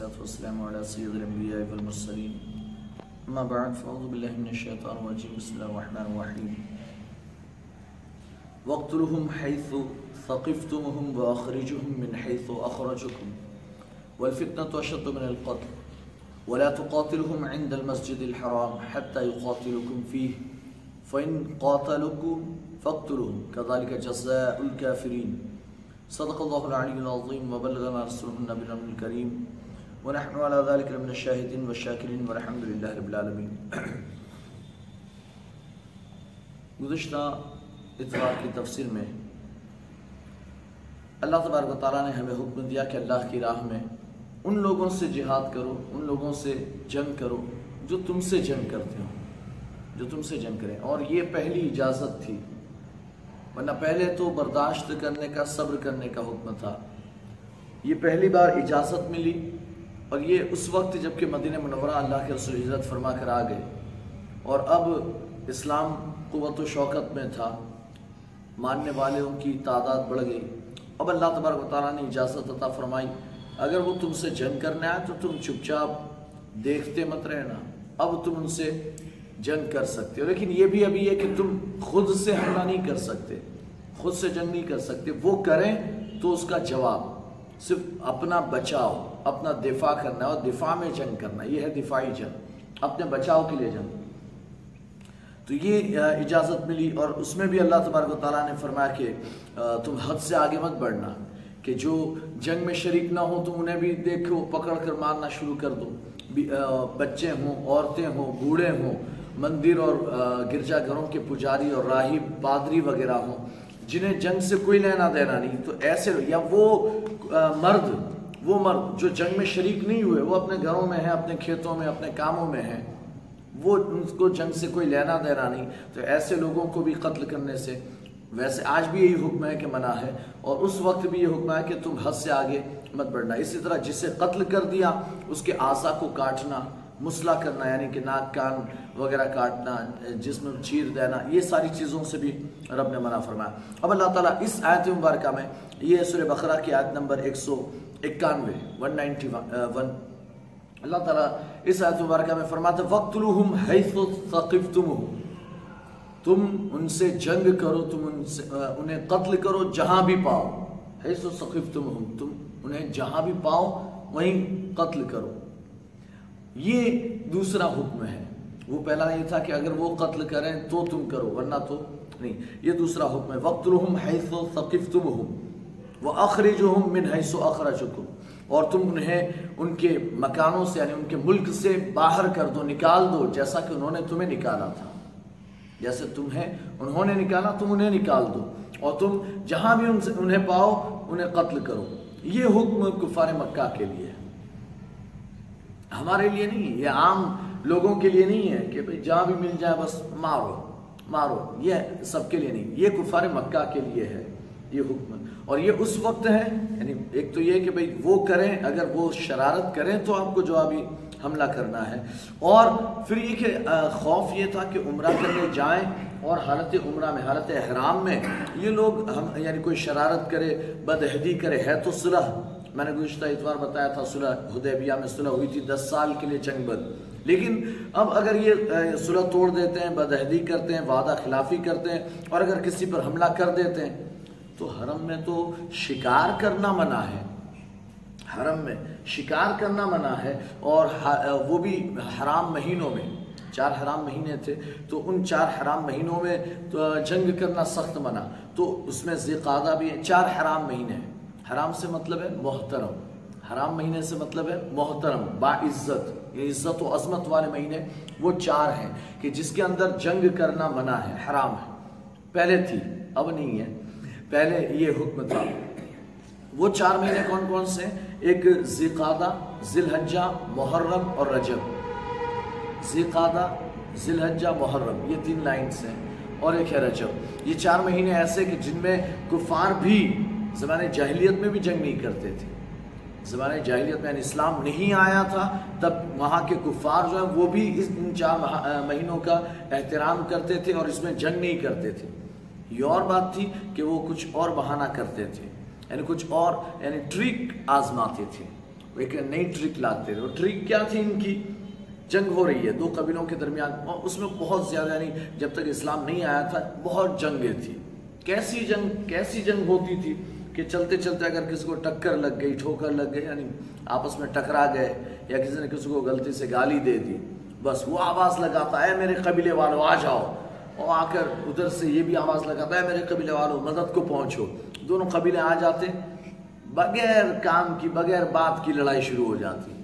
والصلاة والسلام على سيد الأنبياء والمرسلين. أما بعد فأعوذ بالله من الشيطان الرجيم. بسم الله الرحمن الرحيم. واقتلهم حيث ثقفتمهم وأخرجهم من حيث أخرجكم. والفتنة أشد من القتل. ولا تقاتلهم عند المسجد الحرام حتى يقاتلكم فيه. فإن قاتلكم فاقتلوهم. كذلك جزاء الكافرين. صدق الله العلي العظيم. وبلغنا رسوله النبي الكريم. ونحن على ذلك من الشاهدين والشاكرين والحمد لله رب العالمين. گزشتہ اتوار کی تفسیر میں اللہ تبارک و تعالیٰ نے ہمیں حکم دیا کہ اللہ کی راہ میں ان لوگوں سے جہاد کرو، ان لوگوں سے جنگ کرو جو تم سے جنگ کرتے ہو جو تم سے جنگ کریں۔ اور یہ پہلی اجازت تھی۔ ورنہ پہلے تو برداشت کرنے کا، صبر کرنے کا حکم تھا۔ یہ پہلی بار اجازت ملی۔ اور یہ اس وقت جبکہ مدینہ منورہ اللہ کے رسول حضرت فرما کر آ گئے اور اب اسلام قوت و شوکت میں تھا، ماننے والوں کی تعداد بڑھ گئی۔ اب اللہ تبارک و تعالیٰ نے اجازت عطا فرمائی، اگر وہ تم سے جنگ کرنے آئے تو تم چپ چاپ دیکھتے مت رہنا، اب تم ان سے جنگ کر سکتے ہو۔ لیکن یہ بھی ابھی ہے کہ تم خود سے حملہ نہیں کر سکتے، خود سے جنگ نہیں کر سکتے، وہ کریں تو اس کا جواب۔ صرف اپنا بچاؤ، اپنا دفاع کرنا ہے اور دفاع میں جنگ کرنا، یہ ہے دفاعی جنگ، اپنے بچاؤ کے لیے جنگ۔ تو یہ اجازت ملی اور اس میں بھی اللہ تبارک و تعالیٰ نے فرمایا کہ تم حد سے آگے مت بڑھنا کہ جو جنگ میں شریک نہ ہوں تم انہیں بھی دیکھو، پکڑ کر مارنا شروع کر دو۔ بچے ہوں، عورتیں ہوں، بوڑھے ہوں، مندر اور گرجا گھروں کے پجاری اور راہب پادری وغیرہ ہوں۔ جنہیں جنگ سے کوئی لینا دینا نہیں، تو ایسے یا وہ مرد وہ مرد جو جنگ میں شریک نہیں ہوئے، وہ اپنے گھروں میں ہیں، اپنے کھیتوں میں، اپنے کاموں میں ہیں، وہ ان کو جنگ سے کوئی لینا دینا نہیں، تو ایسے لوگوں کو بھی قتل کرنے سے ویسے آج بھی یہی حکم ہے کہ منع ہے، اور اس وقت بھی یہ حکم ہے کہ تم حد سے آگے مت بڑھنا۔ اسی طرح جسے قتل کر دیا، اس کے اعضا کو کاٹنا مسلح کرنا یعنی کہ ناک کان وغیرہ کاٹنا، جسم چیر دینا، یہ ساری چیزوں سے بھی رب نے منع فرمایا۔ اب اللہ تعالیٰ اس آیت مبارکہ میں یہ سورہ بقرہ کی آیت نمبر ایک سو اکانوے ون نائنٹی ون اللہ تعالیٰ اس آیت مبارکہ میں فرماتا وَقْتُلُهُمْ حَيْثُ ثَقِفْتُمُهُمْ تم ان سے جنگ کرو، تم ان سے انہیں قتل کرو جہاں بھی پاؤ۔ حَيْثُ ثَقِفْتُمُهُمْ تم انہیں جہاں بھی پاؤ، وہیں قتل کرو۔ یہ دوسرا حکم ہے۔ وہ پہلا یہ تھا کہ اگر وہ قتل کریں تو تم کرو، ورنہ تو نہیں۔ یہ دوسرا حکم ہے۔ وقت رحم حیث و ثقیف تم وَقْتُلُهُمْ حَيْثُ ثَقِفْتُمُهُمْ وَأَخْرِجُهُمْ مِنْ حَيْثُ أَخْرَجُكُمْ۔ اور تم انہیں ان کے مکانوں سے یعنی ان کے ملک سے باہر کر دو، نکال دو، جیسا کہ انہوں نے تمہیں نکالا تھا۔ جیسے تمہیں انہوں نے نکالا، تم انہیں نکال دو۔ اور تم جہاں بھی ان سے، انہیں پاؤ، انہیں قتل کرو۔ یہ حکم کفار مکہ کے لیے۔ ہے ہمارے لیے نہیں، یہ عام لوگوں کے لیے نہیں ہے کہ بھئی جہاں بھی مل جائے بس مارو مارو، یہ سب کے لیے نہیں، یہ کفار مکہ کے لیے ہے، یہ حکم۔ اور یہ اس وقت ہے یعنی ایک تو یہ کہ بھئی وہ کریں، اگر وہ شرارت کریں تو آپ کو جوابی حملہ کرنا ہے۔ اور پھر یہ کہ خوف یہ تھا کہ عمرہ کرنے جائیں، اور حالت عمرہ میں، حالت احرام میں، یہ لوگ ہم یعنی کوئی شرارت کرے، بدہدی کرے، ہے تو صلح۔ میں نے گزشتہ اتوار بتایا تھا صلح حدیبیہ میں صلح ہوئی تھی دس سال کے لیے جنگ بد۔ لیکن اب اگر یہ صلح توڑ دیتے ہیں بدہدی کرتے ہیں، وعدہ خلافی کرتے ہیں، اور اگر کسی پر حملہ کر دیتے ہیں، تو حرم میں تو شکار کرنا منع ہے۔ حرم میں شکار کرنا منع ہے، اور وہ بھی حرام مہینوں میں۔ چار حرام مہینے تھے، تو ان چار حرام مہینوں میں جنگ کرنا سخت منع۔ تو اس میں ذیقادہ بھی ہے، چار حرام مہینے ہیں۔ حرام سے مطلب ہے محترم، حرام مہینے سے مطلب ہے محترم، با عزت یہ عزت و عظمت والے مہینے وہ چار ہیں کہ جس کے اندر جنگ کرنا منع ہے، حرام ہے۔ پہلے تھی، اب نہیں ہے۔ پہلے یہ حکم تھا۔ وہ چار مہینے کون کون سے ایک ذیقادہ ذیلحجہ، محرم اور رجب۔ ذیقادہ ذیلحجہ، محرم، یہ تین لائنز ہیں۔ اور ایک ہے رجب۔ یہ چار مہینے ایسے کہ جن میں کفار بھی زمانے جاہلیت میں بھی جنگ نہیں کرتے تھے۔ زمانے جاہلیت میں یعنی اسلام نہیں آیا تھا، تب وہاں کے کفار جو ہیں وہ بھی ان چار مہینوں کا احترام کرتے تھے اور اس میں جنگ نہیں کرتے تھے۔ یہ اور بات تھی کہ وہ کچھ اور بہانہ کرتے تھے۔ یعنی کچھ اور یعنی ٹرک آزماتے تھے۔ ایک نئی ٹرک لاتے تھے۔ وہ ٹرک کیا تھی ان کی؟ جنگ ہو رہی ہے۔ دو قبیلوں کے درمیان اور اس میں بہت زیادہ یعنی جب تک اسلام نہیں آیا تھا، بہت جنگیں تھی کیسی جنگ کیسی جنگ ہوتی تھی؟ کہ چلتے چلتے اگر کسی کو ٹکر لگ گئی، ٹھوکر لگ گئی یعنی آپس میں ٹکرا گئے یا کسی نے کسی کو غلطی سے گالی دے دی، بس وہ آواز لگاتا ہے میرے قبیلے والوں آ جاؤ۔ اور آ کر ادھر سے یہ بھی آواز لگاتا ہے میرے قبیلے والوں مدد کو پہنچو۔ دونوں قبیلے آ جاتے، بغیر کام کی، بغیر بات کی لڑائی شروع ہو جاتی۔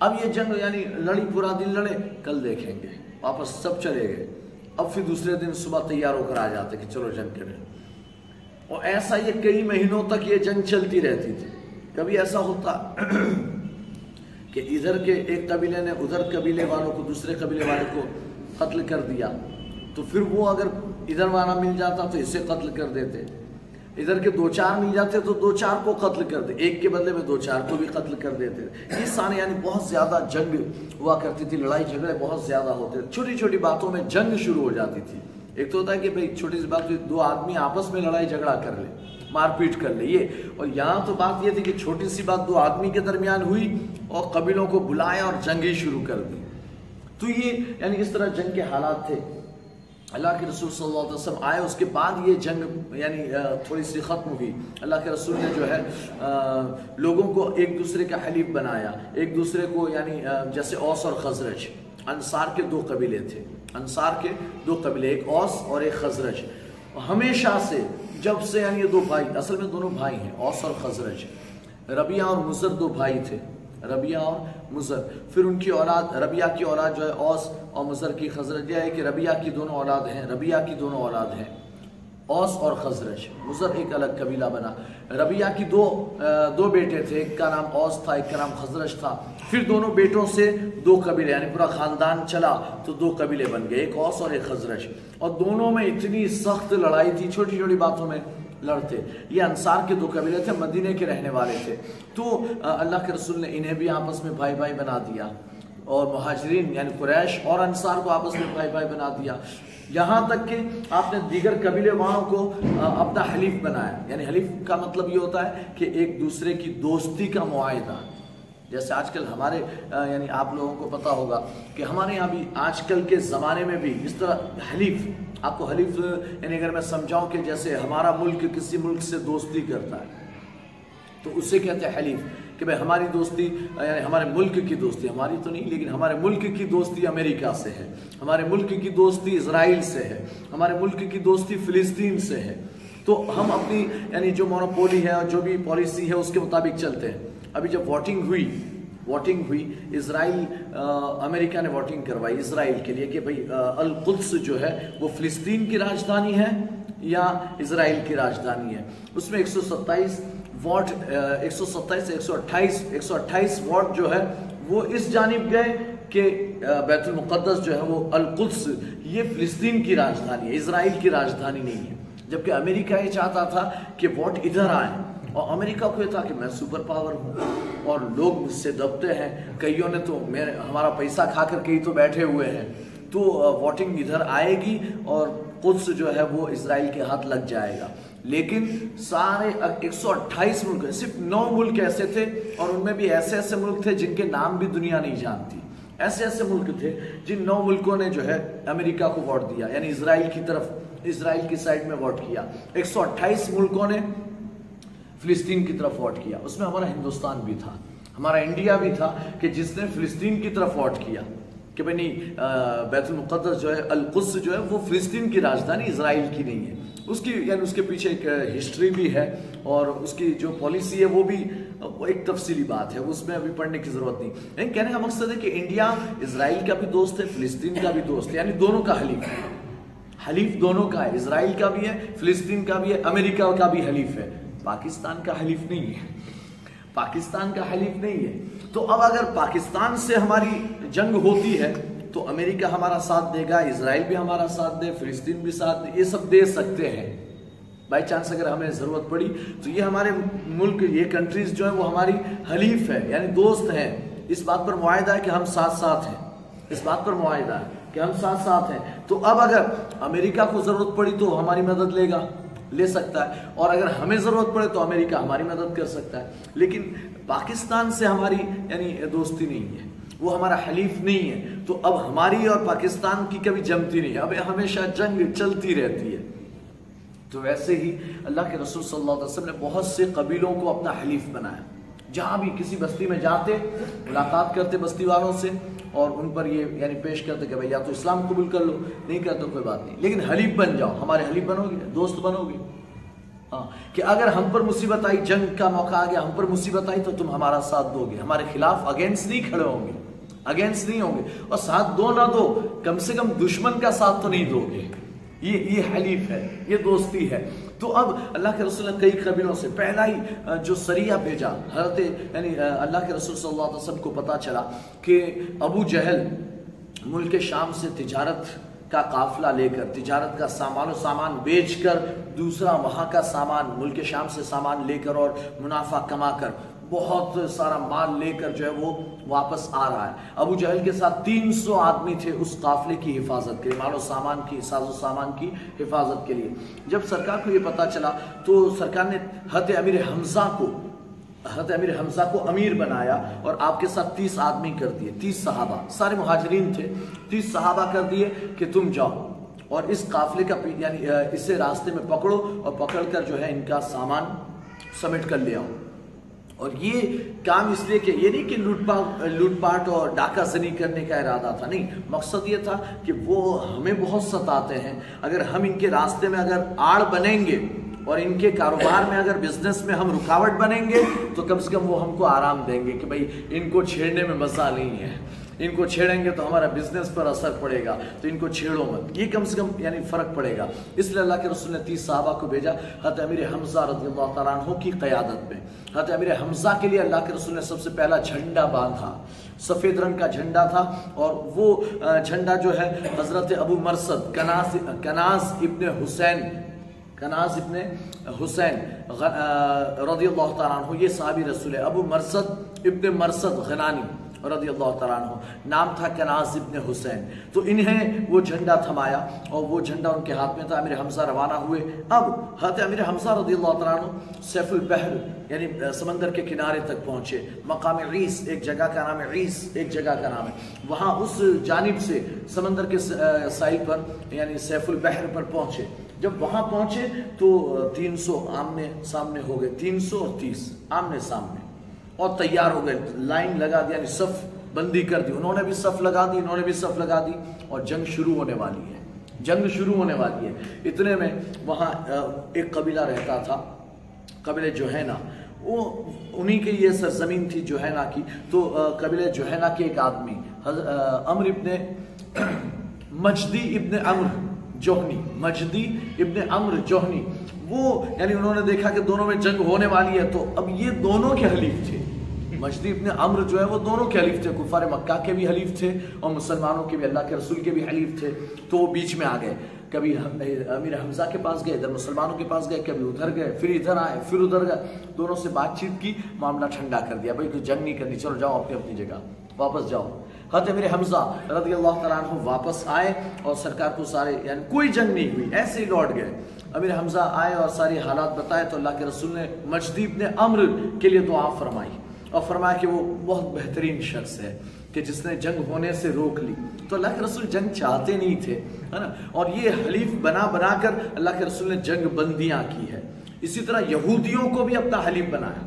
اب یہ جنگ یعنی لڑی، پورا دن لڑے، کل دیکھیں گے، واپس سب چلے گئے۔ اب پھر دوسرے دن صبح تیار ہو کر آ جاتے کہ چلو جنگ کریں۔ اور ایسا یہ کئی مہینوں تک یہ جنگ چلتی رہتی تھی۔ کبھی ایسا ہوتا کہ ادھر کے ایک قبیلے نے ادھر قبیلے والوں کو دوسرے قبیلے والے کو قتل کر دیا۔ تو پھر وہ اگر ادھر والا مل جاتا تو اسے قتل کر دیتے۔ ادھر کے دو چار مل جاتے تو دو چار کو قتل کر دے۔ ایک کے بدلے میں دو چار کو بھی قتل کر دیتے۔ یہ سارے یعنی بہت زیادہ جنگ ہوا کرتی تھی، لڑائی جھگڑے بہت زیادہ ہوتے۔ تھے چھوٹی چھوٹی باتوں میں جنگ شروع ہو جاتی تھی۔ ایک تو ہوتا ہے کہ بھائی چھوٹی سی بات دو آدمی آپس میں لڑائی جھگڑا کر لے، مار پیٹ کر لے، یہ۔ اور یہاں تو بات یہ تھی کہ چھوٹی سی بات دو آدمی کے درمیان ہوئی اور قبیلوں کو بلایا اور جنگیں شروع کر دی۔ تو یہ یعنی اس طرح جنگ کے حالات تھے۔ اللہ کے رسول صلی اللہ علیہ وسلم آئے، اس کے بعد یہ جنگ یعنی تھوڑی سی ختم ہوئی۔ اللہ کے رسول نے جو ہے لوگوں کو ایک دوسرے کا حلیف بنایا، ایک دوسرے کو یعنی جیسے اوس اور خزرج۔ انصار کے دو قبیلے تھے۔ انصار کے دو قبیلے، ایک اوس اور ایک خزرج۔ ہمیشہ سے جب سے یعنی یہ دو بھائی، اصل میں دونوں بھائی ہیں، اوس اور خزرج۔ ربیہ اور مزر دو بھائی تھے۔ ربیہ اور مزر پھر ان کی اولاد ربیہ کی اولاد جو ہے، اوس اور مزر کی خزرج۔ یہ ہے کہ ربیہ کی دونوں اولاد ہیں ربیہ کی دونوں اولاد ہیں۔ اوس اور خزرج۔ مزر ایک الگ قبیلہ بنا۔ ربیہ کی دو دو بیٹے تھے۔ ایک کا نام اوس تھا، ایک کا نام خزرج تھا۔ پھر دونوں بیٹوں سے دو قبیلے یعنی پورا خاندان چلا تو دو قبیلے بن گئے، ایک اوس اور ایک خزرج۔ اور دونوں میں اتنی سخت لڑائی تھی، چھوٹی چھوٹی باتوں میں لڑتے۔ یہ انصار کے دو قبیلے تھے مدینے کے رہنے والے تھے۔ تو اللہ کے رسول نے انہیں بھی آپس میں بھائی بھائی بنا دیا۔ اور مہاجرین یعنی قریش اور انصار کو آپس میں بھائی بھائی بنا دیا۔ یہاں تک کہ آپ نے دیگر قبیلے والوں کو اپنا حلیف بنایا۔ یعنی حلیف کا مطلب یہ ہوتا ہے کہ ایک دوسرے کی دوستی کا معاہدہ۔ جیسے آج کل ہمارے یعنی آپ لوگوں کو پتا ہوگا کہ ہمارے یہاں بھی آج کل کے زمانے میں بھی اس طرح حلیف، آپ کو حلیف یعنی اگر میں سمجھاؤں کہ جیسے ہمارا ملک کسی ملک سے دوستی کرتا ہے، تو اسے کہتے ہیں حلیف۔ کہ بھائی ہماری دوستی یعنی ہمارے ملک کی دوستی، ہماری تو نہیں، لیکن ہمارے ملک کی دوستی امریکہ سے ہے، ہمارے ملک کی دوستی اسرائیل سے ہے، ہمارے ملک کی دوستی فلسطین سے ہے۔ تو ہم اپنی یعنی جو مونوپولی ہے اور جو بھی پالیسی ہے، اس کے مطابق چلتے ہیں۔ ابھی جب ووٹنگ ہوئی ووٹنگ ہوئی، اسرائیل امریکہ نے ووٹنگ کروائی اسرائیل کے لیے کہ بھئی القدس جو ہے، وہ فلسطین کی راجدانی ہے یا اسرائیل کی راجدانی ہے؟ اس میں ایک سو ستائیس ووٹ ایک سو ستائیس، ایک سو اٹھائیس، ایک سو اٹھائیس ووٹ جو ہے، وہ اس جانب گئے کہ بیت المقدس جو ہے، وہ القدس، یہ فلسطین کی راجدانی ہے، اسرائیل کی راجدانی نہیں ہے۔ جبکہ امریکہ یہ چاہتا تھا کہ ووٹ ادھر آئیں اور امریکہ کو یہ تھا کہ میں سپر پاور ہوں، اور لوگ مجھ سے دبتے ہیں۔ کئیوں نے تو میرے ہمارا پیسہ کھا کر کئی تو بیٹھے ہوئے ہیں۔ تو ووٹنگ ادھر آئے گی اور قدس جو ہے، وہ اسرائیل کے ہاتھ لگ جائے گا۔ لیکن سارے ایک سو اٹھائیس ملک صرف نو ملک ایسے تھے اور ان میں بھی ایسے ایسے ملک تھے جن کے نام بھی دنیا نہیں جانتی۔ ایسے ایسے ملک تھے جن نو ملکوں نے جو ہے امریکہ کو ووٹ دیا یعنی اسرائیل کی طرف، اسرائیل کی سائڈ میں ووٹ کیا۔ ایک سو اٹھائیس ملکوں نے فلسطین کی طرف ووٹ کیا۔ اس میں ہمارا ہندوستان بھی تھا، ہمارا انڈیا بھی تھا کہ جس نے فلسطین کی طرف ووٹ کیا۔ کہ بھئی نہیں بیت المقدس جو ہے، القدس جو ہے، وہ فلسطین کی راجدانی اسرائیل کی نہیں ہے۔ اس کی یعنی اس کے پیچھے ایک ہسٹری بھی ہے اور اس کی جو پالیسی ہے وہ بھی ایک تفصیلی بات ہے، اس میں ابھی پڑھنے کی ضرورت نہیں۔ لیکن کہنے کا مقصد ہے کہ انڈیا اسرائیل کا بھی دوست ہے، فلسطین کا بھی دوست ہے یعنی دونوں کا حلیف ہے۔ حلیف دونوں کا ہے، اسرائیل کا بھی ہے، فلسطین کا بھی ہے، امریکہ کا بھی حلیف ہے۔ پاکستان کا حلیف نہیں ہے۔ پاکستان کا حلیف نہیں ہے۔ تو اب اگر پاکستان سے ہماری جنگ ہوتی ہے تو امریکہ ہمارا ساتھ دے گا، اسرائیل بھی ہمارا ساتھ دے، فلسطین بھی ساتھ دے، یہ سب دے سکتے ہیں۔ بائی چانس اگر ہمیں ضرورت پڑی، تو یہ ہمارے ملک، یہ کنٹریز جو ہیں، وہ ہماری حلیف ہے یعنی دوست ہیں۔ اس بات پر معاہدہ ہے کہ ہم ساتھ ساتھ ہیں۔ اس بات پر معاہدہ ہے کہ ہم ساتھ ساتھ ہیں۔ تو اب اگر امریکہ کو ضرورت پڑی تو ہماری مدد لے گا، لے سکتا ہے۔ اور اگر ہمیں ضرورت پڑے تو امریکہ ہماری مدد کر سکتا ہے۔ لیکن پاکستان سے ہماری یعنی دوستی نہیں ہے۔ وہ ہمارا حلیف نہیں ہے۔ تو اب ہماری اور پاکستان کی کبھی جمتی نہیں ہے۔ اب ہمیشہ جنگ چلتی رہتی ہے۔ تو ویسے ہی اللہ کے رسول صلی اللہ علیہ وسلم نے بہت سے قبیلوں کو اپنا حلیف بنایا۔ جہاں بھی کسی بستی میں جاتے، ملاقات کرتے بستی والوں سے اور ان پر یہ یعنی پیش کرتے کہ بھائی یا تو اسلام قبول کر لو، نہیں کرتے کوئی بات نہیں۔ لیکن حلیف بن جاؤ۔ ہمارے حلیف بنو گے، دوست بنو گے۔ ہاں کہ اگر ہم پر مصیبت آئی، جنگ کا موقع آ گیا، ہم پر مصیبت آئی، تو تم ہمارا ساتھ دو گے۔ ہمارے خلاف اگینسٹ نہیں کھڑے ہوں گے۔ اگینسٹ نہیں ہوں گے۔ اور ساتھ دو نہ دو، کم سے کم دشمن کا ساتھ تو نہیں دو گے۔ یہ یہ حلیف ہے، یہ دوستی ہے۔ تو اب اللہ کے رسول نے کئی قبیلوں سے پہلا ہی جو سریہ بھیجا۔ حضرت یعنی اللہ کے رسول صلی اللہ علیہ وسلم کو پتا چلا کہ ابو جہل ملک شام سے تجارت کا قافلہ لے کر، تجارت کا سامان و سامان بیچ کر، دوسرا وہاں کا سامان، ملک شام سے سامان لے کر اور منافع کما کر بہت سارا مال لے کر جو ہے وہ واپس آ رہا ہے۔ ابو جہل کے ساتھ تین سو آدمی تھے اس قافلے کی حفاظت کے لیے، مال و سامان کی، ساز و سامان کی حفاظت کے لیے۔ جب سرکار کو یہ پتا چلا تو سرکار نے حت امیر حمزہ کو، حضرت امیر حمزہ کو امیر بنایا اور آپ کے ساتھ تیس آدمی کر دیے، تیس صحابہ، سارے مہاجرین تھے۔ تیس صحابہ کر دیے کہ تم جاؤ اور اس قافلے کا یعنی اسے راستے میں پکڑو اور پکڑ کر جو ہے ان کا سامان سمیٹ کر لے آؤ۔ اور یہ کام اس لیے کہ یہ نہیں کہ لوٹ پاٹ لوٹ پاٹ اور ڈاکہ زنی کرنے کا ارادہ تھا، نہیں۔ مقصد یہ تھا کہ وہ ہمیں بہت ستاتے ہیں۔ اگر ہم ان کے راستے میں اگر آڑ بنیں گے اور ان کے کاروبار میں اگر بزنس میں ہم رکاوٹ بنیں گے، تو کم سے کم وہ ہم کو آرام دیں گے کہ بھائی ان کو چھیڑنے میں مزہ نہیں ہے۔ ان کو چھیڑیں گے تو ہمارا بزنس پر اثر پڑے گا، تو ان کو چھیڑو مت۔ یہ کم سے کم یعنی فرق پڑے گا۔ اس لیے اللہ کے رسول نے تیس صحابہ کو بھیجا، حضرت امیر حمزہ رضی اللہ تعالیٰ عنہ کی قیادت میں۔ حضرت امیر حمزہ کے لیے اللہ کے رسول نے سب سے پہلا جھنڈا باندھا۔ سفید رنگ کا جھنڈا تھا اور وہ جھنڈا جو ہے، حضرت ابو مرسد کناز کناز ابن حسین، کناز ابن حسین رضی اللہ تعالیٰ عنہ، یہ صحابی رسول ہے۔ ابو مرسد ابن مرسد غنانی۔ رضی اللہ تعالیٰ عنہ۔ نام تھا کناز ابن حسین۔ تو انہیں وہ جھنڈا تھمایا اور وہ جھنڈا ان کے ہاتھ میں تھا۔ امیر حمزہ روانہ ہوئے۔ اب حضرت امیر حمزہ رضی اللہ تعالیٰ عنہ سیف البحر یعنی سمندر کے کنارے تک پہنچے۔ مقام عیس، ایک جگہ کا نام ہے عیس، ایک جگہ کا نام ہے۔ وہاں اس جانب سے سمندر کے سائل پر یعنی سیف البحر پر پہنچے۔ جب وہاں پہنچے تو تین سو آمنے سامنے ہو گئے۔ تین سو اور تیس آمنے سامنے۔ اور تیار ہو گئے، لائن لگا دی یعنی صف بندی کر دی۔ انہوں نے بھی صف لگا دی، انہوں نے بھی صف لگا دی، اور جنگ شروع ہونے والی ہے۔ جنگ شروع ہونے والی ہے۔ اتنے میں وہاں ایک قبیلہ رہتا تھا، قبیلہ جوہینا وہ انہی کے یہ سرزمین تھی جوہینا کی۔ تو قبیلہ جوہینا کے ایک آدمی امر ابن مجدی ابن امر جوہنی۔ مجدی ابن امر جوہنی۔ وہ یعنی انہوں نے دیکھا کہ دونوں میں جنگ ہونے والی ہے، تو اب یہ دونوں کے حلیف تھے۔ مجدی ابن عمر جو ہے وہ دونوں کے حلیف تھے، کفار مکہ کے بھی حلیف تھے اور مسلمانوں کے بھی، اللہ کے رسول کے بھی حلیف تھے، تو وہ بیچ میں آ گئے۔ کبھی امیر حمزہ کے پاس گئے، ادھر مسلمانوں کے پاس گئے، کبھی ادھر گئے، پھر ادھر آئے، پھر ادھر گئے۔ دونوں سے بات چیت کی، معاملہ ٹھنڈا کر دیا۔ بھائی تو جنگ نہیں کرنی، چلو جاؤ اپنی اپنی جگہ، واپس جاؤ۔ حضرت امیر حمزہ رضی اللہ تعالیٰ عنہ واپس آئے اور سرکار کو سارے یعنی کوئی جنگ نہیں ہوئی، ایسے ہی لوٹ گئے۔ امیر حمزہ آئے اور ساری حالات بتائے تو اللہ کے رسول نے مجدیب نے امر کے لیے دعا فرمائی۔ اور فرمایا کہ وہ بہت بہترین شخص ہے کہ جس نے جنگ ہونے سے روک لی۔ تو اللہ کے رسول جنگ چاہتے نہیں تھے، ہے نا؟ اور یہ حلیف بنا بنا کر اللہ کے رسول نے جنگ بندیاں کی ہے اسی طرح یہودیوں کو بھی اپنا حلیف بنایا۔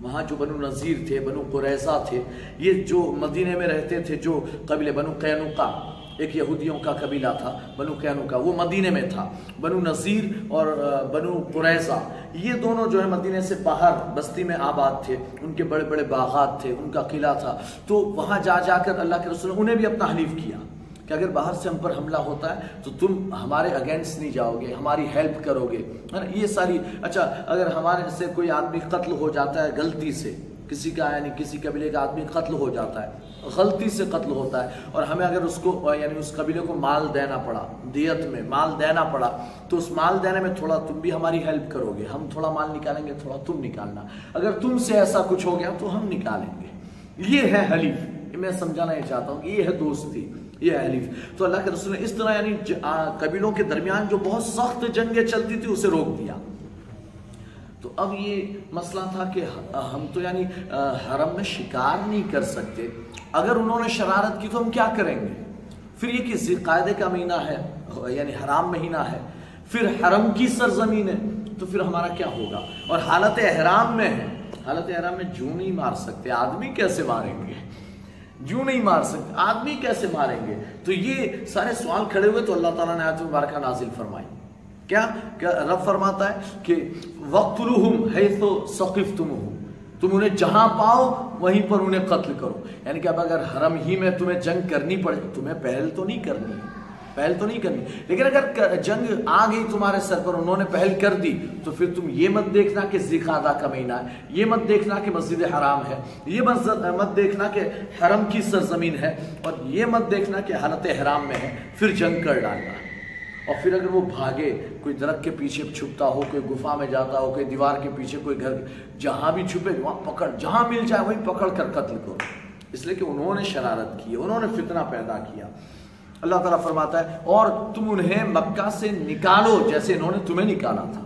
وہاں جو بنو نذیر تھے، بنو قریضہ تھے، یہ جو مدینے میں رہتے تھے، جو قبل بنو قینقہ ایک یہودیوں کا قبیلہ تھا، بنو کینو کا، وہ مدینے میں تھا، بنو نذیر اور بنو قریضہ یہ دونوں جو ہے مدینے سے باہر بستی میں آباد تھے، ان کے بڑے بڑے باغات تھے، ان کا قلعہ تھا، تو وہاں جا جا کر اللہ کے رسول انہیں بھی اپنا حلیف کیا کہ اگر باہر سے ہم پر حملہ ہوتا ہے تو تم ہمارے اگینسٹ نہیں جاؤ گے ہماری ہیلپ کرو گے یہ ساری اچھا اگر ہمارے سے کوئی آدمی قتل ہو جاتا ہے غلطی سے کسی کا یعنی کسی قبیلے کا آدمی قتل ہو جاتا ہے، غلطی سے قتل ہوتا ہے، اور ہمیں اگر اس کو یعنی اس قبیلے کو مال دینا پڑا، دیت میں مال دینا پڑا، تو اس مال دینے میں تھوڑا تم بھی ہماری ہیلپ کرو گے۔ ہم تھوڑا مال نکالیں گے، تھوڑا تم نکالنا۔ اگر تم سے ایسا کچھ ہو گیا تو ہم نکالیں گے۔ یہ ہے حلیف۔ میں سمجھانا یہ چاہتا ہوں کہ یہ ہے دوستی، یہ حلیف۔ تو اللہ کے رسول نے اس طرح یعنی قبیلوں کے درمیان جو بہت سخت جنگیں چلتی تھی اسے روک دیا۔ تو اب یہ مسئلہ تھا کہ ہم تو یعنی حرم میں شکار نہیں کر سکتے۔ اگر انہوں نے شرارت کی تو ہم کیا کریں گے؟ پھر یہ کہ قاعدے کا مہینہ ہے؟ یعنی حرام مہینہ ہے۔ پھر حرم کی سرزمین ہے۔ تو پھر ہمارا کیا ہوگا؟ اور حالت احرام میں ہے۔ حالت احرام میں جو نہیں مار سکتے۔ آدمی کیسے ماریں گے؟ جو نہیں مار سکتے۔ آدمی کیسے ماریں گے؟ تو یہ سارے سوال کھڑے ہوئے تو اللہ تعالیٰ نے آیت مبارکہ نازل فرمائی۔ کیا رب فرماتا ہے کہ وقت ہے تو ثقیف تم تم انہیں جہاں پاؤ، وہیں پر انہیں قتل کرو۔ یعنی کہ اب اگر حرم ہی میں تمہیں جنگ کرنی پڑے، تمہیں پہل تو نہیں کرنی پہل تو نہیں کرنی۔ لیکن اگر جنگ آ گئی تمہارے سر پر، انہوں نے پہل کر دی، تو پھر تم یہ مت دیکھنا کہ زیقادہ کا مہینہ ہے۔ یہ مت دیکھنا کہ مسجد حرام ہے۔ یہ مت دیکھنا کہ حرم کی سرزمین ہے۔ اور یہ مت دیکھنا کہ حالت حرام میں ہے۔ پھر جنگ کر ڈالنا۔ ہے اور پھر اگر وہ بھاگے، کوئی درخت کے پیچھے چھپتا ہو، کوئی گفا میں جاتا ہو، کوئی دیوار کے پیچھے کوئی گھر جہاں بھی چھپے، وہاں پکڑ، جہاں مل جائے وہیں پکڑ کر قتل کرو۔ اس لیے کہ انہوں نے شرارت کی انہوں نے فتنہ پیدا کیا۔ اللہ تعالیٰ فرماتا ہے، اور تم انہیں مکہ سے نکالو جیسے انہوں نے تمہیں نکالا تھا۔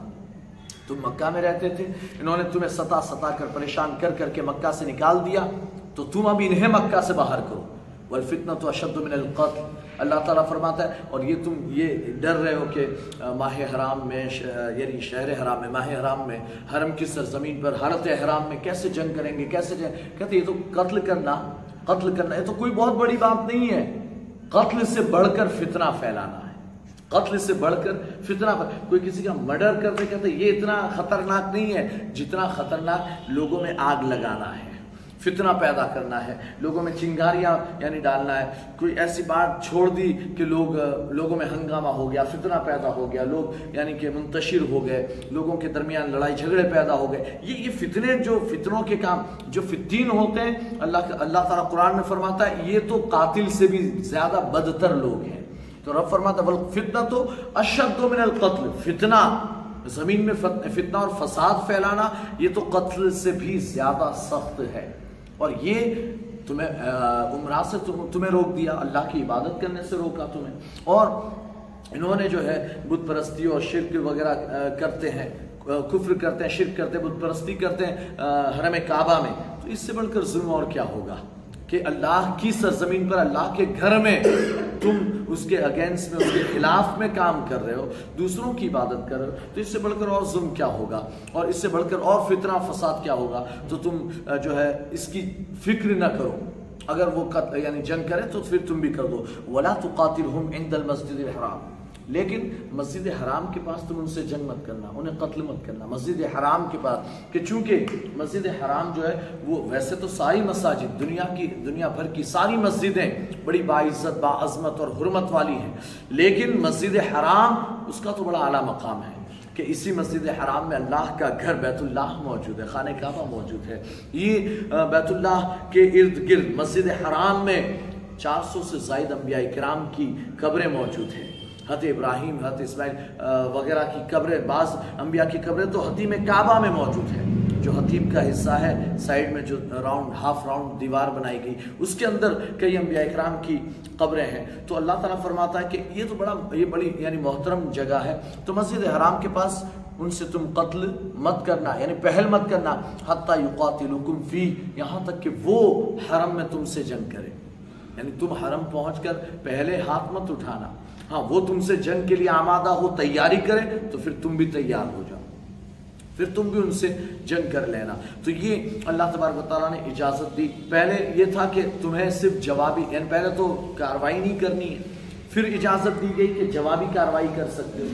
تم مکہ میں رہتے تھے، انہوں نے تمہیں ستا ستا کر پریشان کر کر کے مکہ سے نکال دیا، تو تم اب انہیں مکہ سے باہر کرو۔ والفتنہ تو اشد من القتل. اللہ تعالیٰ فرماتا ہے، اور یہ تم یہ ڈر رہے ہو کہ ماہ حرام میں یعنی شہر حرام میں، ماہ حرام میں، حرم کی سرزمین پر حالت حرام میں کیسے جنگ کریں گے، کیسے جنگ؟ کہتے یہ تو قتل کرنا قتل کرنا، یہ تو کوئی بہت بڑی بات نہیں ہے۔ قتل سے بڑھ کر فتنہ پھیلانا ہے۔ قتل سے بڑھ کر فتنہ کوئی کسی کا مرڈر کرتے کہتے یہ اتنا خطرناک نہیں ہے جتنا خطرناک لوگوں میں آگ لگانا ہے۔ فتنہ پیدا کرنا ہے، لوگوں میں چنگاریاں یعنی ڈالنا ہے۔ کوئی ایسی بات چھوڑ دی کہ لوگ، لوگوں میں ہنگامہ ہو گیا، فتنہ پیدا ہو گیا، لوگ یعنی کہ منتشر ہو گئے، لوگوں کے درمیان لڑائی جھگڑے پیدا ہو گئے۔ یہ یہ فتنے جو فتنوں کے کام، جو فتین ہوتے ہیں، اللہ اللہ تعالیٰ قرآن میں فرماتا ہے، یہ تو قاتل سے بھی زیادہ بدتر لوگ ہیں۔ تو رب فرماتا ہے فتنہ تو اشد من القتل۔ فتنہ، زمین میں فتنہ اور فساد پھیلانا، یہ تو قتل سے بھی زیادہ سخت ہے۔ اور یہ تمہیں عمرہ سے تمہیں روک دیا، اللہ کی عبادت کرنے سے روکا تمہیں۔ اور انہوں نے جو ہے بت پرستی اور شرک وغیرہ کرتے ہیں کفر کرتے ہیں، شرک کرتے ہیں، بت پرستی کرتے ہیں حرم کعبہ میں۔ تو اس سے بڑھ کر ظلم اور کیا ہوگا؟ کہ اللہ کی سرزمین پر اللہ کے گھر میں تم اس کے اگینسٹ میں، اس کے خلاف میں کام کر رہے ہو، دوسروں کی عبادت کر رہے ہو، تو اس سے بڑھ کر اور ظلم کیا ہوگا؟ اور اس سے بڑھ کر اور فطرہ، فساد کیا ہوگا؟ تو تم جو ہے، اس کی فکر نہ کرو۔ اگر وہ یعنی جنگ کرے تو پھر تم بھی کر دو۔ وَلَا تُقَاتِلْهُمْ عِنْدَ الْمَسْجِدِ الْحَرَامِ۔ لیکن مسجد حرام کے پاس تم ان سے جنگ مت کرنا، انہیں قتل مت کرنا۔ مسجد حرام کے پاس، کہ چونکہ مسجد حرام جو ہے، وہ ویسے تو ساری مساجد، دنیا کی، دنیا بھر کی ساری مسجدیں بڑی باعزت باعظمت اور حرمت والی ہیں۔ لیکن مسجد حرام اس کا تو بڑا اعلیٰ مقام ہے کہ اسی مسجد حرام میں اللہ کا گھر بیت اللہ موجود ہے، خانہ کعبہ موجود ہے۔ یہ بیت اللہ کے ارد گرد مسجد حرام میں چار سو سے زائد انبیاء کرام کی قبریں موجود ہیں۔ حت ابراہیم حت اسماعیل وغیرہ کی قبریں، بعض انبیاء کی قبریں تو حتیم کعبہ میں موجود ہے جو حتیم کا حصہ ہے، سائیڈ میں جو راؤنڈ، ہاف راؤنڈ دیوار بنائی گئی، اس کے اندر کئی انبیاء اکرام کی قبریں ہیں۔ تو اللہ تعالیٰ فرماتا ہے کہ یہ تو بڑا، یہ بڑی یعنی محترم جگہ ہے۔ تو مسجد حرام کے پاس ان سے تم قتل مت کرنا یعنی پہل مت کرنا، حتیٰ یقاتلکم فی، یہاں تک کہ وہ حرم میں تم سے جنگ کرے۔ یعنی تم حرم پہنچ کر پہلے ہاتھ مت اٹھانا۔ ہاں وہ تم سے جنگ کے لیے آمادہ ہو، تیاری کرے، تو پھر تم بھی تیار ہو جاؤ۔ پھر تم بھی ان سے جنگ کر لینا۔ تو یہ اللہ تبارک و تعالیٰ نے اجازت دی۔ پہلے یہ تھا کہ تمہیں صرف جوابی یعنی پہلے تو کاروائی نہیں کرنی ہے، پھر اجازت دی گئی کہ جوابی کاروائی کر سکتے ہو۔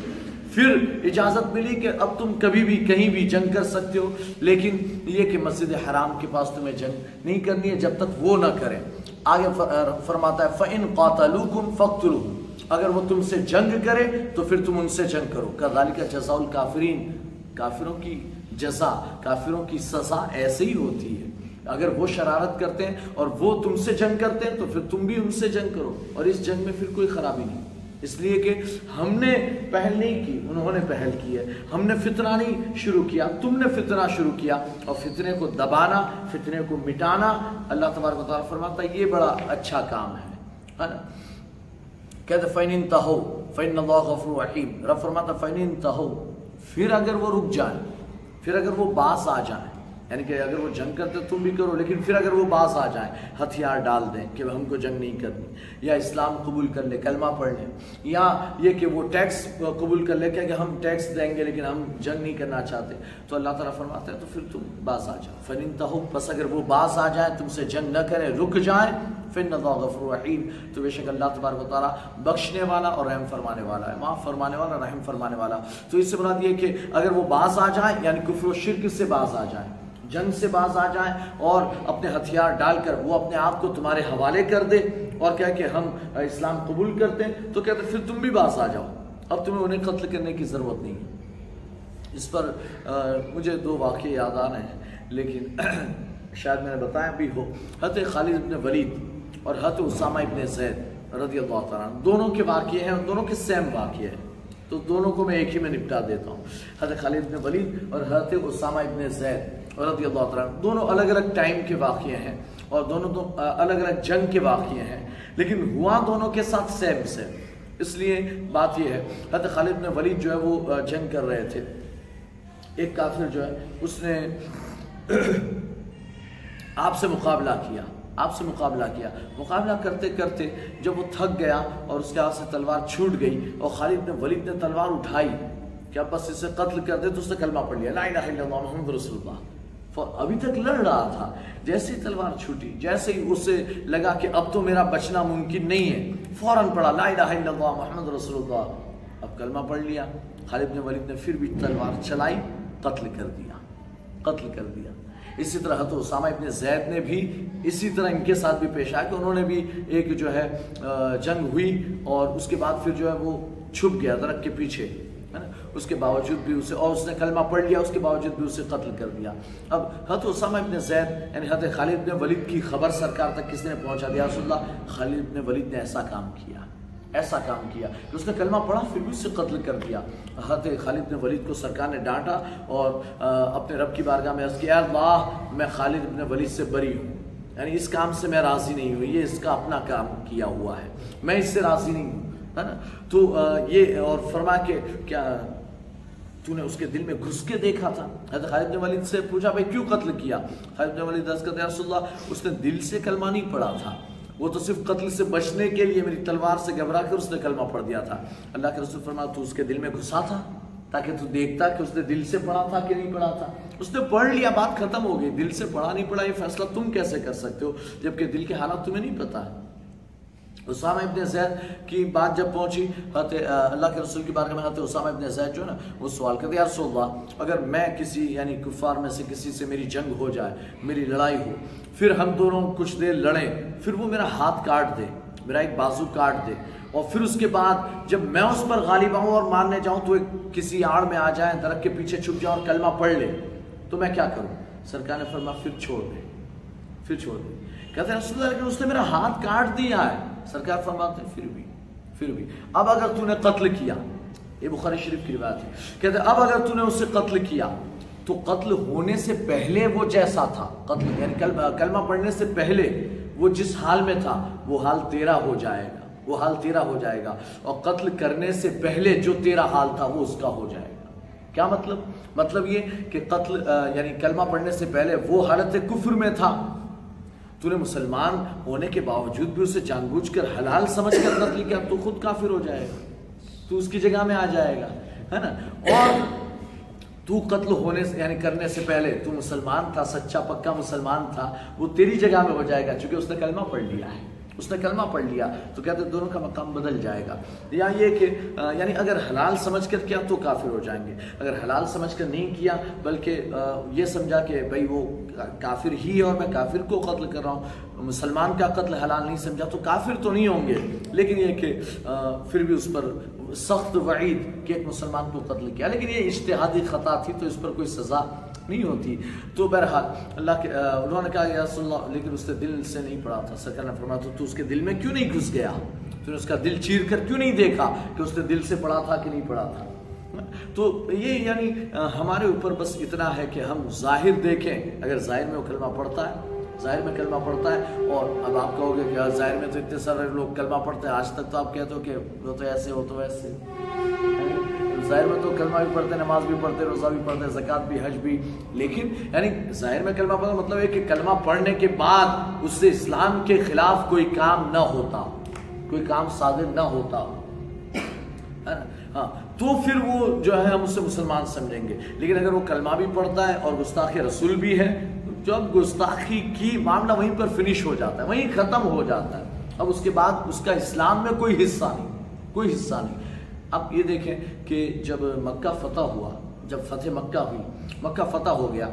پھر اجازت ملی کہ اب تم کبھی بھی، کہیں بھی جنگ کر سکتے ہو، لیکن یہ کہ مسجد حرام کے پاس تمہیں جنگ نہیں کرنی ہے، جب تک وہ نہ کریں۔ آگے فرماتا ہے، فَإِن قَاتَلُوكُمْ فَقْتُلُوكُمْ اگر وہ تم سے جنگ کرے تو پھر تم ان سے جنگ کرو۔ کذالک کا جزا الکافرین۔ کافروں کی جزا، کافروں کی سزا ایسے ہی ہوتی ہے۔ اگر وہ شرارت کرتے ہیں اور وہ تم سے جنگ کرتے ہیں تو پھر تم بھی ان سے جنگ کرو۔ اور اس جنگ میں پھر کوئی خرابی نہیں۔ اس لیے کہ ہم نے پہل نہیں کی، انہوں نے پہل کی ہے۔ ہم نے فتنہ نہیں شروع کیا، تم نے فتنہ شروع کیا۔ اور فتنے کو دبانا، فتنے کو مٹانا، اللہ تبارک و تعالیٰ فرماتا یہ بڑا اچھا کام ہے نا؟ کہتے فین انتہو فین اللہ غفر رحیم رب فرماتا فین انتہو پھر اگر وہ رک جائیں پھر اگر وہ باس آ جائیں یعنی کہ اگر وہ جنگ کرتے تم بھی کرو، لیکن پھر اگر وہ باز آ جائیں، ہتھیار ڈال دیں کہ ہم کو جنگ نہیں کرنی، یا اسلام قبول کر لے، کلمہ پڑھ لیں، یا یہ کہ وہ ٹیکس قبول کر لے کہ ہم ٹیکس دیں گے لیکن ہم جنگ نہیں کرنا چاہتے، تو اللہ تعالیٰ فرماتا ہے تو پھر تم باز آ جاؤ۔ فن تہو بس اگر وہ باز آ جائیں، تم سے جنگ نہ کریں، رک جائیں فن غفر رحیم تو بے شک اللہ تبارک و تعالیٰ بخشنے والا اور رحم فرمانے والا ہے، معاف فرمانے والا، رحم فرمانے والا۔ تو اس سے مراد یہ کہ اگر وہ باز آ جائیں یعنی کفر و شرک سے باز آ جائیں۔ جنگ سے باز آ جائیں اور اپنے ہتھیار ڈال کر وہ اپنے آپ کو تمہارے حوالے کر دے اور کہہ کہ ہم اسلام قبول کرتے ہیں، تو کہتے پھر تم بھی باز آ جاؤ۔ اب تمہیں انہیں قتل کرنے کی ضرورت نہیں ہے۔ اس پر مجھے دو واقعے یاد آ رہے ہیں، لیکن شاید میں نے بتایا بھی ہو۔ حت خالد ابن ولید اور حت اسامہ ابن زید رضی اللہ تعالیٰ دونوں کے واقعے ہیں دونوں کے سیم واقعے ہیں۔ تو دونوں کو میں ایک ہی میں نپٹا دیتا ہوں۔ حضرت خالد ابن ولید اور حضرت اسامہ ابن زید رضی اللہ تعالیٰ دونوں الگ الگ ٹائم کے واقعے ہیں اور دونوں دو الگ الگ جنگ کے واقعے ہیں۔ لیکن ہوا دونوں کے ساتھ سیم سیم اس لیے بات یہ ہے، حضرت خالد نے ولید جو ہے وہ جنگ کر رہے تھے۔ ایک کافر جو ہے، اس نے آپ سے مقابلہ کیا۔ آپ سے مقابلہ کیا۔ مقابلہ کرتے کرتے جب وہ تھک گیا اور اس کے ہاتھ سے تلوار چھوٹ گئی اور خالد نے ولید نے تلوار اٹھائی کہ اب بس اسے قتل کر دے تو اس نے کلمہ پڑھ لیا۔ لا الہ الا اللہ محمد رسول اللہ۔ ابھی تک لڑ رہا تھا۔ جیسے ہی تلوار چھوٹی، جیسے ہی اسے لگا کہ اب تو میرا بچنا ممکن نہیں ہے، فوراً پڑھا۔ لا الہ الا اللہ محمد رسول اللہ۔ اب کلمہ پڑھ لیا۔ خالد نے ولید نے پھر بھی تلوار چلائی، قتل کر دیا۔ قتل کر دیا۔ اسی طرح حضرت اسامہ ابن زید نے بھی اسی طرح ان کے ساتھ بھی پیش آیا کہ انہوں نے بھی ایک جو ہے جنگ ہوئی اور اس کے بعد پھر جو ہے وہ چھپ گیا درخت کے پیچھے اس کے باوجود بھی اسے، اور اس نے کلمہ پڑھ لیا، اس کے باوجود بھی اسے قتل کر دیا۔ اب حضرت اسامہ ابن زید یعنی حضرت خالد ابن ولید کی خبر سرکار تک کس نے پہنچا دیا؟ رسول اللہ، خالد ابن ولید نے ایسا کام کیا۔ ایسا کام کیا کہ اس نے کلمہ پڑھا، پھر بھی اسے قتل کر دیا۔ حضرت خالد ابن ولید کو سرکار نے ڈانٹا اور اپنے رب کی بارگاہ میں کیا اللہ، میں خالد ابن ولید سے بری ہوں۔ یعنی اس کام سے میں راضی نہیں ہوں، یہ اس کا اپنا کام کیا ہوا ہے۔ میں اس سے راضی نہیں ہوں، ہے نا؟ تو یہ، اور فرما کے کیا تو نے اس کے دل میں گھس کے دیکھا تھا؟ حضرت خالد بن ولید سے پوچھا، بھائی، کیوں قتل کیا؟ خالد بن ولید عرض کرتے رسول اللہ، اس نے دل سے کلمہ نہیں پڑھا تھا۔ وہ تو صرف قتل سے بچنے کے لیے میری تلوار سے گھبرا کر اس نے کلمہ پڑھ دیا تھا۔ اللہ کے رسول فرما تو اس کے دل میں گھسا تھا تاکہ تو دیکھتا کہ اس نے دل سے پڑھا تھا کہ نہیں پڑھا تھا۔ اس نے پڑھ لیا، بات ختم ہو گئی۔ دل سے پڑھا نہیں پڑھا، یہ فیصلہ تم کیسے کر سکتے ہو؟ جبکہ دل کے حالات تمہیں نہیں پتا ہے اسامہ ابن زید کی بات جب پہنچی، حضرت اللہ کے رسول کی بارگاہ میں حضرت اسامہ ابن زید جو ہے نا، وہ سوال کرتے، یا رسول اللہ، اگر میں کسی یعنی کفار میں سے کسی سے میری جنگ ہو جائے، میری لڑائی ہو، پھر ہم دونوں کچھ دیر لڑیں، پھر وہ میرا ہاتھ کاٹ دے، میرا ایک بازو کاٹ دے، اور پھر اس کے بعد جب میں اس پر غالب آؤں اور مارنے جاؤں، تو ایک کسی آڑ میں آ جائیں، درخت کے پیچھے چھپ جاؤں اور کلمہ پڑھ لے تو میں کیا کروں؟ سرکار نے فرما پھر چھوڑ دے، پھر چھوڑ دے کہتے ہیں، رسول اللہ، لیکن اس نے میرا ہاتھ کاٹ دیا ہے۔ سرکار فرماتے ہیں؟ پھر بھی پھر بھی۔ اب اگر تو نے قتل کیا، یہ بخاری شریف کی روایت ہے۔ کہتے ہیں، اب اگر تو نے اسے قتل کیا، تو قتل ہونے سے پہلے وہ جیسا تھا۔ قتل یعنی کلمہ پڑھنے سے پہلے وہ جس حال میں تھا، وہ حال تیرا ہو جائے گا۔ وہ حال تیرا ہو جائے گا۔ اور قتل کرنے سے پہلے جو تیرا حال تھا، وہ اس کا ہو جائے گا۔ کیا مطلب؟ مطلب یہ کہ قتل یعنی کلمہ پڑھنے سے پہلے وہ حالت کفر میں تھا۔ تو نے مسلمان ہونے کے باوجود بھی اسے جان بوجھ کر حلال سمجھ کر قتل کیا، تو خود کافر ہو جائے گا۔ تو اس کی جگہ میں آ جائے گا، ہے نا؟ اور تو قتل ہونے سے یعنی کرنے سے پہلے تو مسلمان تھا، سچا پکا مسلمان تھا، وہ تیری جگہ میں ہو جائے گا، چونکہ اس نے کلمہ پڑھ لیا ہے۔ اس نے کلمہ پڑھ لیا تو کہتے ہیں دونوں کا مقام بدل جائے گا۔ یا یہ کہ یعنی اگر حلال سمجھ کر کیا تو کافر ہو جائیں گے۔ اگر حلال سمجھ کر نہیں کیا، بلکہ یہ سمجھا کہ بھائی وہ کافر ہی ہے اور میں کافر کو قتل کر رہا ہوں، مسلمان کا قتل حلال نہیں سمجھا تو کافر تو نہیں ہوں گے۔ لیکن یہ کہ پھر بھی اس پر سخت وعید کہ ایک مسلمان کو قتل کیا۔ لیکن یہ اشتہادی خطا تھی تو اس پر کوئی سزا نہیں ہوتی۔ تو بہرحال اللہ کے انہوں نے کہا، یا رسول اللہ، لیکن اس نے دل سے نہیں پڑھا تھا۔ سرکار نے فرمایا، تو تو اس کے دل میں کیوں نہیں گھس گیا؟ تو نے اس کا دل چیر کر کیوں نہیں دیکھا کہ اس نے دل سے پڑھا تھا کہ نہیں پڑھا تھا؟ تو یہ یعنی ہمارے اوپر بس اتنا ہے کہ ہم ظاہر دیکھیں۔ اگر ظاہر میں وہ کلمہ پڑھتا ہے ظاہر میں کلمہ پڑھتا ہے اور اب آپ کہو گے کہ ظاہر میں تو اتنے سارے لوگ کلمہ پڑھتے ہیں، آج تک تو آپ کہتے ہو کہ وہ تو ایسے ہو تو ویسے۔ ظاہر میں تو کلمہ بھی پڑھتے، نماز بھی پڑھتے، روزہ بھی پڑھتے، زکوٰۃ بھی، حج بھی۔ لیکن یعنی ظاہر میں کلمہ پڑھتا مطلب ہے کہ کلمہ پڑھنے کے بعد اس سے اسلام کے خلاف کوئی کام نہ ہوتا، کوئی کام صادر نہ ہوتا۔ ہاں،, ہاں تو پھر وہ جو ہے ہم اسے مسلمان سمجھیں گے۔ لیکن اگر وہ کلمہ بھی پڑھتا ہے اور گستاخ رسول بھی ہے جب گستاخی کی، معاملہ وہیں پر فنش ہو جاتا ہے، وہیں ختم ہو جاتا ہے۔ اب اس کے بعد اس کا اسلام میں کوئی حصہ نہیں، کوئی حصہ نہیں۔ اب یہ دیکھیں کہ جب مکہ فتح ہوا، جب فتح مکہ ہوئی، مکہ فتح ہو گیا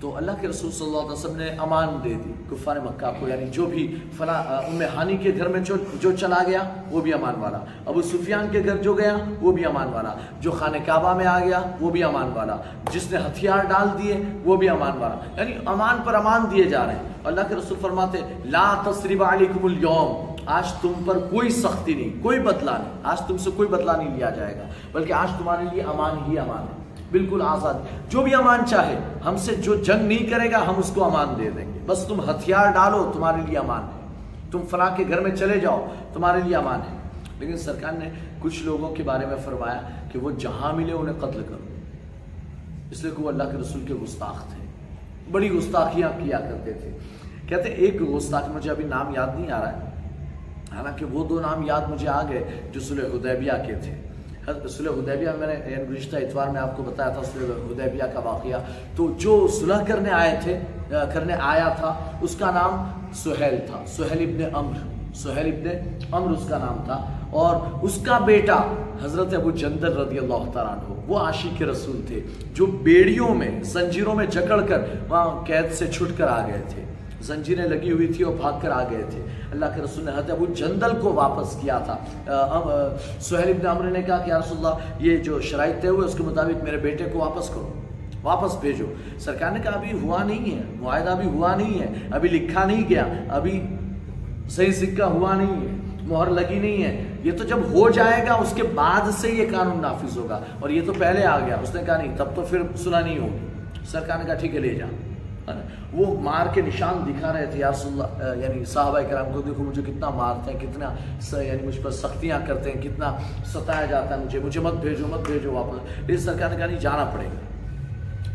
تو اللہ کے رسول صلی اللہ علیہ وسلم نے امان دے دی، کفار مکہ کو یعنی جو بھی فلاں ام ہانی کے گھر میں جو جو چلا گیا، وہ بھی امان والا۔ ابو سفیان کے گھر جو گیا، وہ بھی امان والا۔ جو خانہ کعبہ میں آ گیا، وہ بھی امان والا۔ جس نے ہتھیار ڈال دیے، وہ بھی امان والا۔ یعنی امان پر امان دیے جا رہے ہیں۔ اللہ کے رسول فرماتے لا تصریب علیکم اليوم۔ آج تم پر کوئی سختی نہیں، کوئی بدلہ نہیں۔ آج تم سے کوئی بدلہ نہیں لیا جائے گا، بلکہ آج تمہارے لیے امان ہی امان ہے۔ بالکل آزاد جو بھی امان چاہے، ہم سے جو جنگ نہیں کرے گا، ہم اس کو امان دے دیں گے۔ بس تم ہتھیار ڈالو، تمہارے لیے امان ہے۔ تم فلاں کے گھر میں چلے جاؤ، تمہارے لیے امان ہے۔ لیکن سرکار نے کچھ لوگوں کے بارے میں فرمایا کہ وہ جہاں ملے، انہیں قتل کرو۔ اس لیے کہ وہ اللہ کے رسول کے گستاخ تھے۔ بڑی گستاخیاں کیا کرتے تھے۔ کہتے ایک گستاخ، مجھے ابھی نام یاد نہیں آ رہا ہے۔ حالانکہ وہ دو نام یاد مجھے آ گئے جو صلح حدیبیہ کے تھے۔ صلح حدیبیہ، میں نے یعنی گزشتہ اتوار میں آپ کو بتایا تھا صلح حدیبیہ کا واقعہ۔ تو جو صلح کرنے آئے تھے کرنے آیا تھا، اس کا نام سہیل تھا۔ سہیل ابن امر سہیل ابن امر اس کا نام تھا۔ اور اس کا بیٹا حضرت ابو جندر رضی اللہ تعالیٰ عنہ، وہ عاشق رسول تھے، جو بیڑیوں میں زنجیروں میں جکڑ کر وہاں قید سے چھٹ کر آ گئے تھے۔ زنجیریں لگی ہوئی تھی اور بھاگ کر آ گئے تھے۔ اللہ کے رسول نے حضرت ابو جندل کو واپس کیا تھا۔ سہیل ابن عمر نے کہا کہ یا رسول اللہ، یہ جو شرائط طے ہوئے، اس کے مطابق میرے بیٹے کو واپس کرو، واپس بھیجو۔ سرکار نے کہا، ابھی ہوا نہیں ہے، معاہدہ ابھی ہوا نہیں ہے، ابھی لکھا نہیں گیا، ابھی صحیح سکہ ہوا نہیں ہے، مہر لگی نہیں ہے۔ یہ تو جب ہو جائے گا، اس کے بعد سے یہ قانون نافذ ہوگا۔ اور یہ تو پہلے آ گیا، اس نے کہا نہیں، تب تو پھر سنا نہیں ہوگی۔ سرکار نے کہا، ٹھیک ہے، لے جا۔ وہ مار کے نشان دکھا رہے تھے، یا رسول اللہ یعنی صحابہ کرام کو، دیکھو مجھے کتنا مارتے ہیں، کتنا یعنی مجھ پر سختیاں کرتے ہیں، کتنا ستایا جاتا ہے مجھے۔ مجھے مت بھیجو مت بھیجو واپس۔ لیکن سرکار نے کہا، نہیں، جانا پڑے گا۔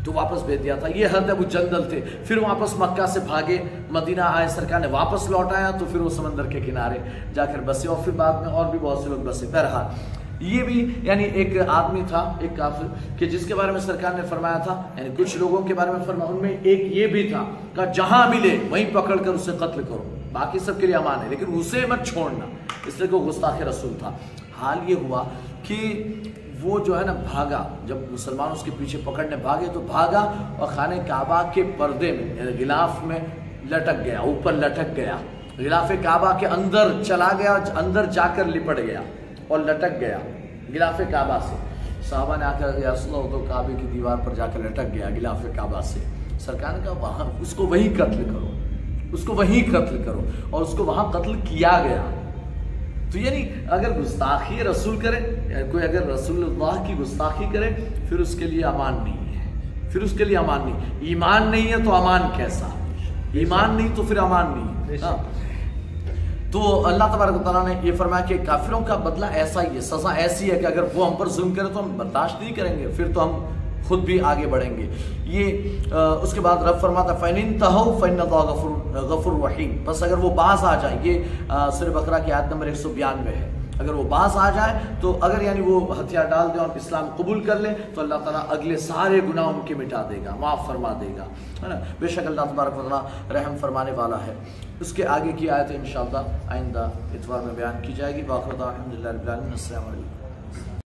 تو واپس بھیج دیا تھا۔ یہ حد ابو جندل تھے۔ پھر واپس مکہ سے بھاگے، مدینہ آئے، سرکار نے واپس لوٹایا تو پھر وہ سمندر کے کنارے جا کر بسے۔ اور پھر بعد میں اور بھی بہت سے لوگ بسے۔ بہرحال یہ بھی یعنی ایک آدمی تھا، ایک کافر، کہ جس کے بارے میں سرکار نے فرمایا تھا یعنی کچھ لوگوں کے بارے میں فرمایا، ان میں ایک یہ بھی تھا کہ جہاں ملے وہیں پکڑ کر اسے قتل کرو۔ باقی سب کے لیے امان ہے، لیکن اسے مت چھوڑنا۔ اس لیے کہ وہ گستاخ رسول تھا۔ حال یہ ہوا کہ وہ جو ہے نا، بھاگا۔ جب مسلمان اس کے پیچھے پکڑنے بھاگے تو بھاگا اور خانہ کعبہ کے پردے میں یعنی غلاف میں لٹک گیا، اوپر لٹک گیا۔ غلاف کعبہ کے اندر چلا گیا اندر جا کر لپٹ گیا۔ اور لٹک گیا گلاف کعبہ سے۔ صحابہ نے آ کر یا رسول اللہ تو کعبے کی دیوار پر جا کر لٹک گیا گلاف کعبہ سے۔ سرکار نے کہا، وہاں، اس کو وہیں قتل کرو، اس کو وہیں قتل کرو اور اس کو وہاں قتل کیا گیا۔ تو یعنی اگر گستاخی رسول کرے یعنی کوئی اگر رسول اللہ کی گستاخی کرے، پھر اس کے لیے امان نہیں ہے۔ پھر اس کے لیے امان نہیں۔ ایمان نہیں ہے تو امان کیسا؟ ایمان نہیں تو پھر امان نہیں۔ ہاں۔ تو اللہ تبارک تعالیٰ نے یہ فرمایا کہ کافروں کا بدلہ ایسا ہی ہے، سزا ایسی ہے کہ اگر وہ ہم پر ظلم کرے تو ہم برداشت نہیں کریں گے، پھر تو ہم خود بھی آگے بڑھیں گے۔ یہ اس کے بعد رب فرماتا فین تہو فین غفر غفر رحیم بس اگر وہ باز آ جائیں یہ سر بقرہ کی آیت نمبر ایک سو بیانوے ہے۔ اگر وہ باز آ جائے تو اگر یعنی وہ ہتھیار ڈال دیں اور اسلام قبول کر لیں تو اللہ تعالیٰ اگلے سارے گناہ ان کے مٹا دے گا، معاف فرما دے گا، ہے نا؟ بے شک اللہ تبارک و تعالیٰ رحم فرمانے والا ہے۔ اس کے آگے کی آیتیں انشاءاللہ آئندہ اتوار میں بیان کی جائے گی۔ باخر الحمد للہ السلام علیکم۔